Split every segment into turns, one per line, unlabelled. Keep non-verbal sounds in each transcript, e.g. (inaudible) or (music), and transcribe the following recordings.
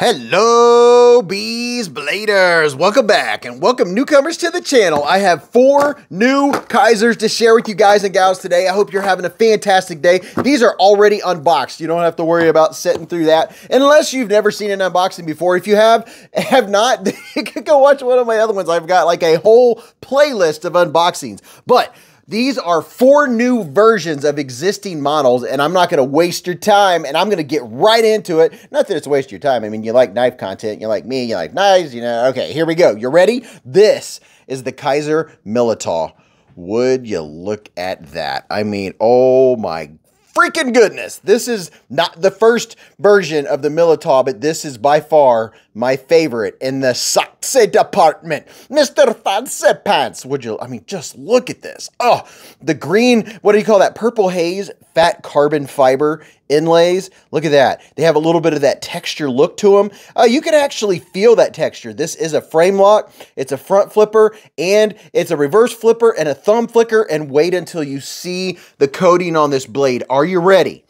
Hello, bees bladers. Welcome back and welcome newcomers to the channel. I have four new Kizers to share with you guys and gals today. I hope you're having a fantastic day. These are already unboxed. You don't have to worry about sitting through that unless you've never seen an unboxing before. If you have, (laughs) have not, you (laughs) can go watch one of my other ones. I've got like a whole playlist of unboxings. But these are four new versions of existing models, and I'm not going to waste your time, and I'm going to get right into it. Not that it's a waste of your time. I mean, you like knife content, you like me, you like knives, you know. Okay, here we go. You ready? This is the Kizer Militaw. Would you look at that? I mean, oh my freaking goodness. This is not the first version of the Militaw, but this is by far my favorite in the socks department. Mr. Fancy Pants. Would you, I mean, just look at this. Oh, the green, what do you call that? Purple haze, fat carbon fiber inlays. Look at that. They have a little bit of that texture look to them. Uh, you can actually feel that texture. This is a frame lock. It's a front flipper and it's a reverse flipper and a thumb flicker. And wait until you see the coating on this blade. Are you ready?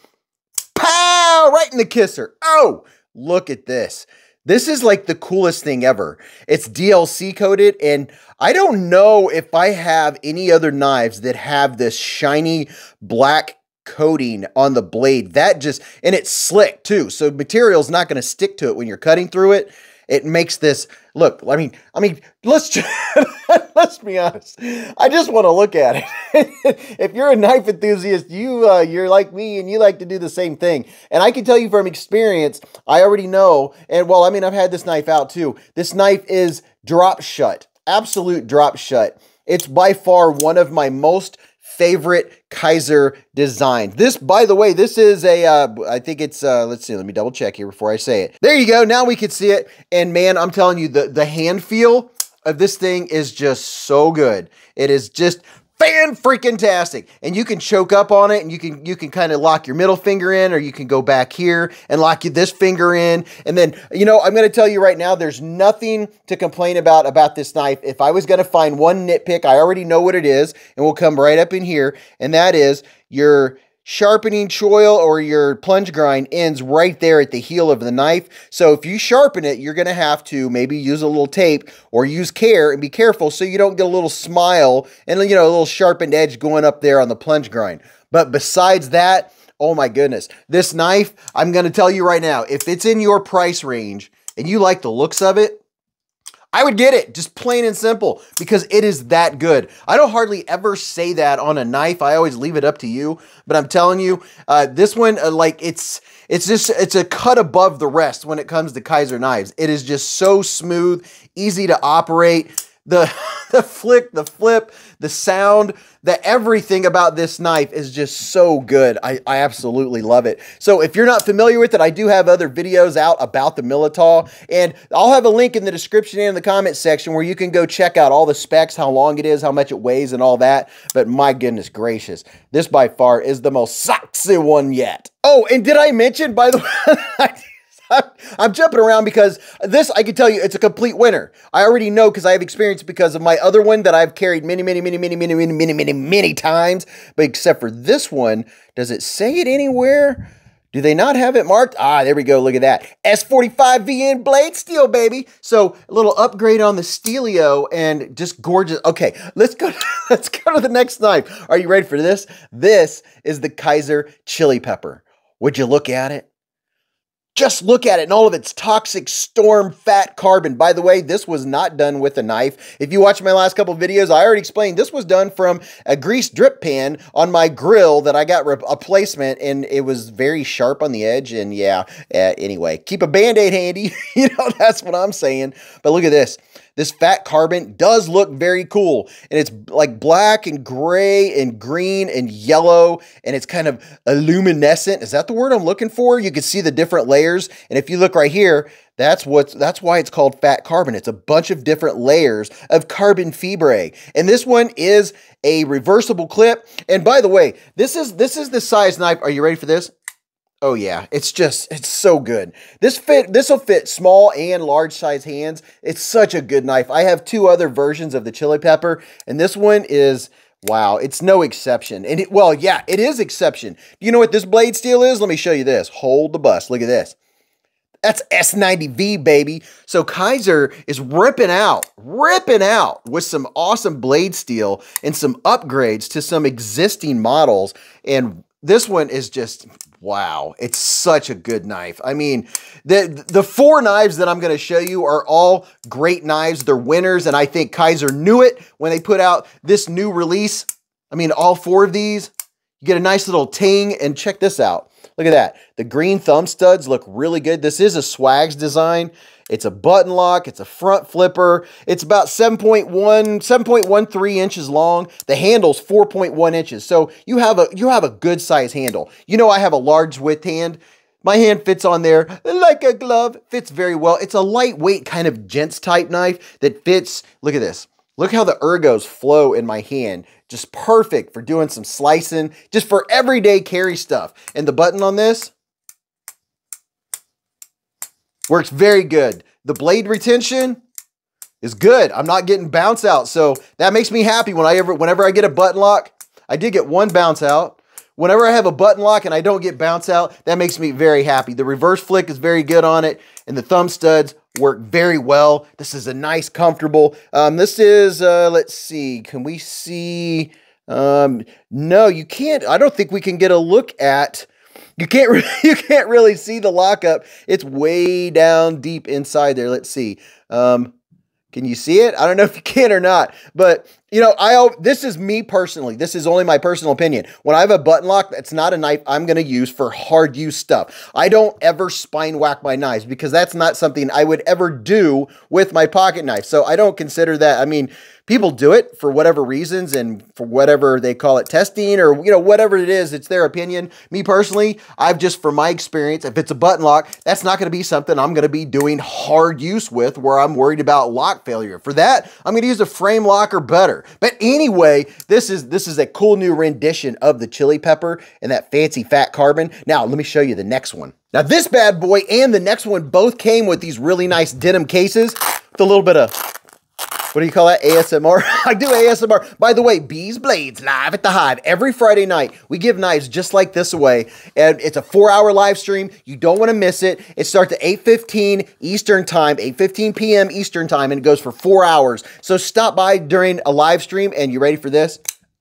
Pow! Right in the kisser. Oh, look at this. This is like the coolest thing ever. It's DLC coated, and I don't know if I have any other knives that have this shiny black coating on the blade. That just, and it's slick too. So material's not going to stick to it when you're cutting through it. It makes this look. I mean, I mean, let's just, (laughs) let's be honest. I just want to look at it. (laughs) if you're a knife enthusiast, you uh, you're like me and you like to do the same thing. And I can tell you from experience, I already know. And well, I mean, I've had this knife out too. This knife is drop shut, absolute drop shut. It's by far one of my most favorite Kizer design. This, by the way, this is a. Uh, I think it's, uh, let's see, let me double check here before I say it. There you go. Now we can see it. And man, I'm telling you, the, the hand feel of this thing is just so good. It is just fan freaking tastic and you can choke up on it and you can you can kind of lock your middle finger in or you can go back here and lock this finger in. And then you know i'm going to tell you right now there's nothing to complain about about this knife. If i was going to find one nitpick i already know what it is and we'll come right up in here and that is your sharpening choil or your plunge grind ends right there at the heel of the knife. So if you sharpen it, you're going to have to maybe use a little tape or use care and be careful so you don't get a little smile and you know a little sharpened edge going up there on the plunge grind. But besides that, oh my goodness, this knife, I'm going to tell you right now, if it's in your price range and you like the looks of it, I would get it, just plain and simple, because it is that good. I don't hardly ever say that on a knife. I always leave it up to you. But I'm telling you, uh, this one, uh, like it's it's just it's a cut above the rest when it comes to Kizer knives. It is just so smooth, easy to operate the (laughs) the flick, the flip, the sound, the everything about this knife is just so good. I, I absolutely love it. So if you're not familiar with it, I do have other videos out about the Militaw, and I'll have a link in the description and in the comment section where you can go check out all the specs, how long it is, how much it weighs, and all that. But my goodness gracious, this by far is the most sexy one yet. Oh, and did I mention, by the (laughs) way, (laughs) I'm jumping around because this, I can tell you, it's a complete winner. I already know because I have experience because of my other one that I've carried many, many, many, many, many, many, many, many, many times. But except for this one, does it say it anywhere? Do they not have it marked? Ah, there we go. Look at that. S45VN blade steel, baby. So a little upgrade on the Stelio and just gorgeous. Okay, let's go. (laughs) let's go to the next knife. Are you ready for this? This is the Kizer chili pepper. Would you look at it? Just look at it and all of its toxic storm fat carbon. By the way, this was not done with a knife. If you watch my last couple videos, I already explained this was done from a grease drip pan on my grill that I got a placement and it was very sharp on the edge. And yeah, uh, anyway, keep a band-aid handy. (laughs) you know, that's what I'm saying. But look at this. This fat carbon does look very cool. And it's like black and gray and green and yellow. And it's kind of illuminescent. Is that the word I'm looking for? You can see the different layers. And if you look right here, that's what's that's why it's called fat carbon. It's a bunch of different layers of carbon fibre. And this one is a reversible clip. And by the way, this is this is the size knife. Are you ready for this? Oh yeah, it's just it's so good. This fit this will fit small and large size hands. It's such a good knife. I have two other versions of the chili pepper, and this one is wow, it's no exception. And it, well, yeah, it is exception. Do you know what this blade steel is? Let me show you this. Hold the bus. Look at this. That's S90V, baby. So Kizer is ripping out, ripping out with some awesome blade steel and some upgrades to some existing models. And this one is just wow it's such a good knife. I mean the the four knives that i'm going to show you are all great knives. They're winners and i think Kizer knew it when they put out this new release. I mean all four of these you get a nice little ting and check this out look at that the green thumb studs look really good this is a swags design it's a button lock. It's a front flipper. It's about 7.1, 7.13 inches long. The handle's 4.1 inches. So you have a you have a good size handle. You know I have a large width hand. My hand fits on there like a glove. Fits very well. It's a lightweight kind of gents type knife that fits. Look at this. Look how the ergos flow in my hand. Just perfect for doing some slicing, just for everyday carry stuff. And the button on this, Works very good. The blade retention is good. I'm not getting bounce out. So that makes me happy when I ever, whenever I get a button lock. I did get one bounce out. Whenever I have a button lock and I don't get bounce out, that makes me very happy. The reverse flick is very good on it, and the thumb studs work very well. This is a nice, comfortable. Um, this is, uh, let's see, can we see? Um, no, you can't. I don't think we can get a look at you can't (laughs) really, you can't really see the lockup. It's way down deep inside there. Let's see. Um, can you see it? I don't know if you can or not, but you know, I this is me personally. This is only my personal opinion. When I have a button lock, that's not a knife I'm going to use for hard use stuff. I don't ever spine whack my knives because that's not something I would ever do with my pocket knife. So I don't consider that. I mean, people do it for whatever reasons and for whatever they call it testing or you know whatever it is it's their opinion me personally i've just from my experience if it's a button lock that's not going to be something i'm going to be doing hard use with where i'm worried about lock failure for that i'm going to use a frame lock or better but anyway this is this is a cool new rendition of the chili pepper and that fancy fat carbon. Now let me show you the next one. Now this bad boy and the next one both came with these really nice denim cases with a little bit of what do you call that? ASMR? (laughs) I do ASMR. By the way, Beez Blades live at the Hive every Friday night. We give knives just like this away, and it's a four-hour live stream. You don't want to miss it. It starts at 8.15 Eastern Time, 8.15 p.m. Eastern Time, and it goes for four hours. So stop by during a live stream, and you ready for this?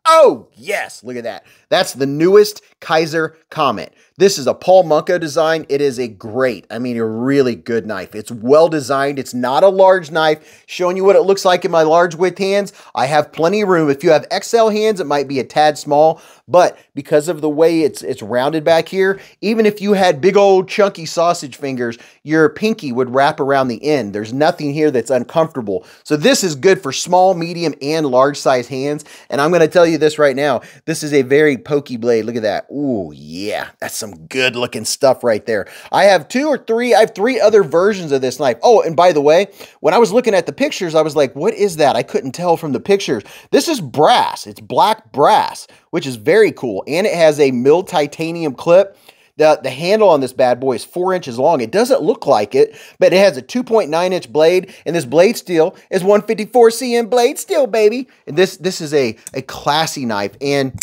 Oh, yes, look at that. That's the newest Kizer Comet. This is a Paul Munko design. It is a great, I mean, a really good knife. It's well designed. It's not a large knife. Showing you what it looks like in my large width hands. I have plenty of room. If you have XL hands, it might be a tad small, but because of the way it's it's rounded back here, even if you had big old chunky sausage fingers, your pinky would wrap around the end. There's nothing here that's uncomfortable. So this is good for small, medium, and large size hands. And I'm going to tell you this right now. This is a very pokey blade. Look at that. Ooh, yeah. That's some good looking stuff right there. I have two or three, I have three other versions of this knife. Oh, and by the way, when I was looking at the pictures, I was like, what is that? I couldn't tell from the pictures. This is brass. It's black brass, which is very cool. And it has a milled titanium clip. The, the handle on this bad boy is four inches long. It doesn't look like it, but it has a 2.9 inch blade, and this blade steel is 154 CM blade steel, baby. And this this is a, a classy knife and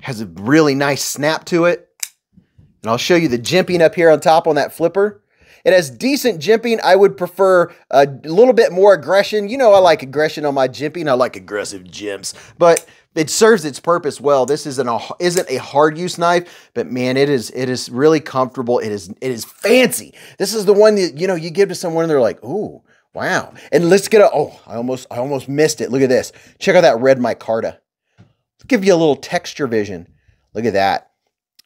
has a really nice snap to it. And I'll show you the jimping up here on top on that flipper. It has decent jimping. I would prefer a little bit more aggression. You know, I like aggression on my jimping. I like aggressive jimps, but it serves its purpose well. This isn't a isn't a hard use knife, but man, it is it is really comfortable. It is it is fancy. This is the one that you know you give to someone and they're like, ooh, wow. And let's get a oh, I almost I almost missed it. Look at this. Check out that red micarta. Give you a little texture vision. Look at that.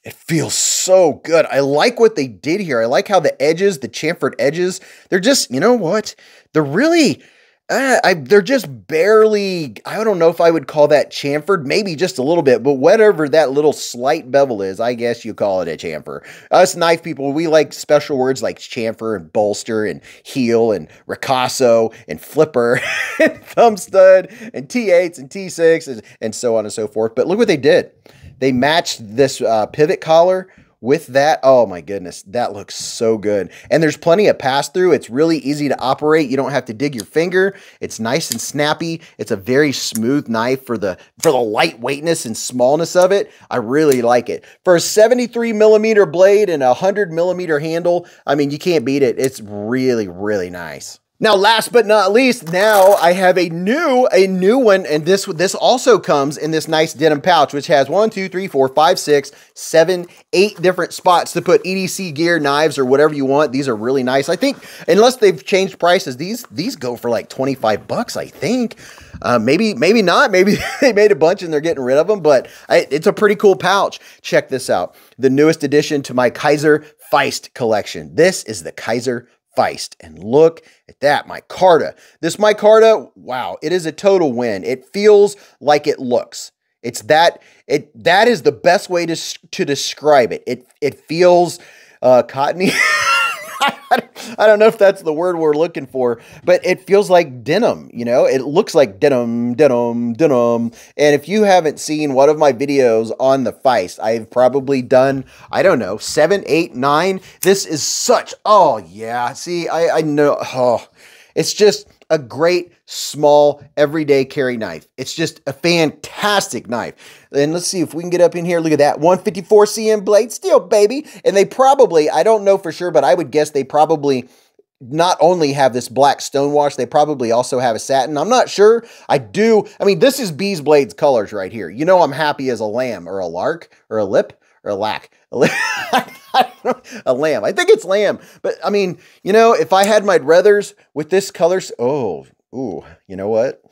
It feels so good. I like what they did here. I like how the edges, the chamfered edges, they're just, you know what? They're really, uh, I, they're just barely, I don't know if I would call that chamfered, maybe just a little bit, but whatever that little slight bevel is, I guess you call it a chamfer. Us knife people, we like special words like chamfer and bolster and heel and ricasso and flipper (laughs) and thumb stud and T8s and T6s and so on and so forth. But look what they did. They matched this uh, pivot collar with that, oh my goodness, that looks so good. And there's plenty of pass through. It's really easy to operate. You don't have to dig your finger. It's nice and snappy. It's a very smooth knife for the for the lightweightness and smallness of it. I really like it. For a 73 millimeter blade and a 100 millimeter handle, I mean, you can't beat it. It's really, really nice. Now, last but not least, now I have a new, a new one, and this this also comes in this nice denim pouch, which has one, two, three, four, five, six, seven, eight different spots to put EDC gear, knives, or whatever you want. These are really nice. I think, unless they've changed prices, these these go for like 25 bucks, I think. Uh, maybe, maybe not. Maybe (laughs) they made a bunch and they're getting rid of them, but I, it's a pretty cool pouch. Check this out. The newest addition to my Kizer Feist collection. This is the Kizer Feist. And look at that, micarta. This micarta, wow, it is a total win. It feels like it looks. It's that it that is the best way to to describe it. It it feels uh, cottony. (laughs) I (laughs) don't know if that's the word we're looking for, but it feels like denim, you know? It looks like denim, denim, denim. And if you haven't seen one of my videos on the Feist, I've probably done, I don't know, seven, eight, nine. This is such, oh yeah. See, I, I know, oh, it's just, a great small everyday carry knife. It's just a fantastic knife. And let's see if we can get up in here. Look at that 154 cm blade steel, baby. And they probably, I don't know for sure, but I would guess they probably not only have this black stonewash, they probably also have a satin. I'm not sure. I do. I mean, this is Beez Blades colors right here. You know I'm happy as a lamb or a lark or a lip or a lack. a (laughs) (laughs) lamb. I think it's lamb. But I mean, you know, if I had my druthers with this color, oh, ooh, you know what?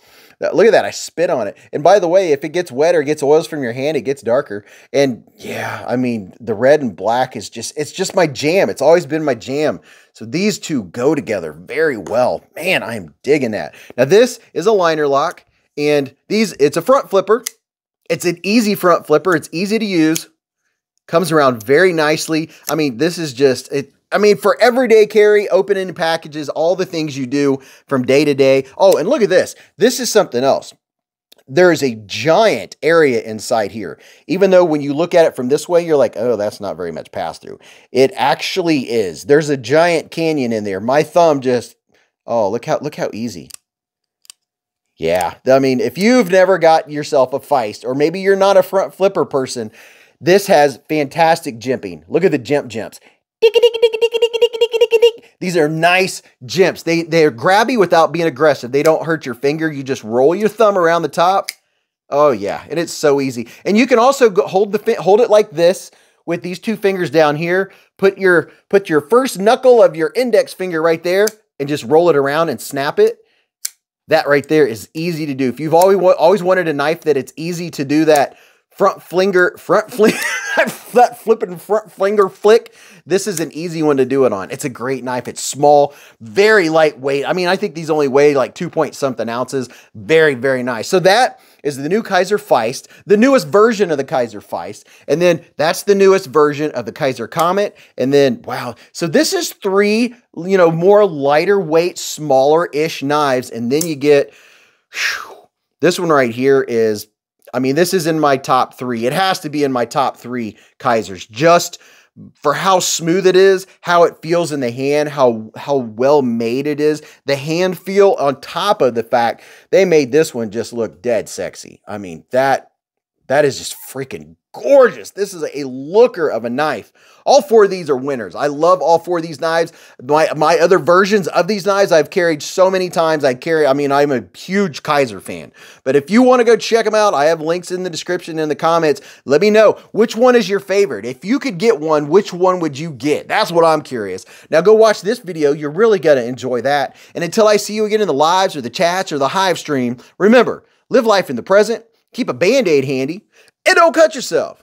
Uh, look at that. I spit on it. And by the way, if it gets wet or gets oils from your hand, it gets darker. And yeah, I mean, the red and black is just, it's just my jam. It's always been my jam. So these two go together very well. Man, I am digging that. Now, this is a liner lock. And these, it's a front flipper. It's an easy front flipper. It's easy to use. Comes around very nicely. I mean, this is just, it, I mean, for everyday carry, opening packages, all the things you do from day to day. Oh, and look at this. This is something else. There is a giant area inside here. Even though when you look at it from this way, you're like, oh, that's not very much pass through. It actually is. There's a giant canyon in there. My thumb just, oh, look how, look how easy. Yeah, I mean, if you've never got yourself a Feist, or maybe you're not a front flipper person, this has fantastic jimping. Look at the jimp jimps. These are nice jimps. They, they're grabby without being aggressive. They don't hurt your finger. You just roll your thumb around the top. Oh, yeah. And it's so easy. And you can also hold, the, hold it like this with these two fingers down here. Put your, put your first knuckle of your index finger right there and just roll it around and snap it. That right there is easy to do. If you've always, always wanted a knife that it's easy to do that front flinger, front fling, (laughs) that flipping front flinger flick. This is an easy one to do it on. It's a great knife. It's small, very lightweight. I mean, I think these only weigh like two point something ounces. Very, very nice. So that is the new Kizer Feist, the newest version of the Kizer Feist. And then that's the newest version of the Kizer Comet. And then, wow. So this is three, you know, more lighter weight, smaller ish knives. And then you get, whew, this one right here is I mean, this is in my top three. It has to be in my top three Kizers just for how smooth it is, how it feels in the hand, how how well made it is. The hand feel on top of the fact they made this one just look dead sexy. I mean, that that is just freaking gorgeous. This is a looker of a knife. All four of these are winners. I love all four of these knives. My my other versions of these knives I've carried so many times. I carry, I mean, I'm a huge Kizer fan. But if you want to go check them out, I have links in the description in the comments. Let me know which one is your favorite. If you could get one, which one would you get? That's what I'm curious. Now go watch this video. You're really going to enjoy that. And until I see you again in the lives or the chats or the hive stream, remember, live life in the present, keep a band-aid handy, and don't cut yourself.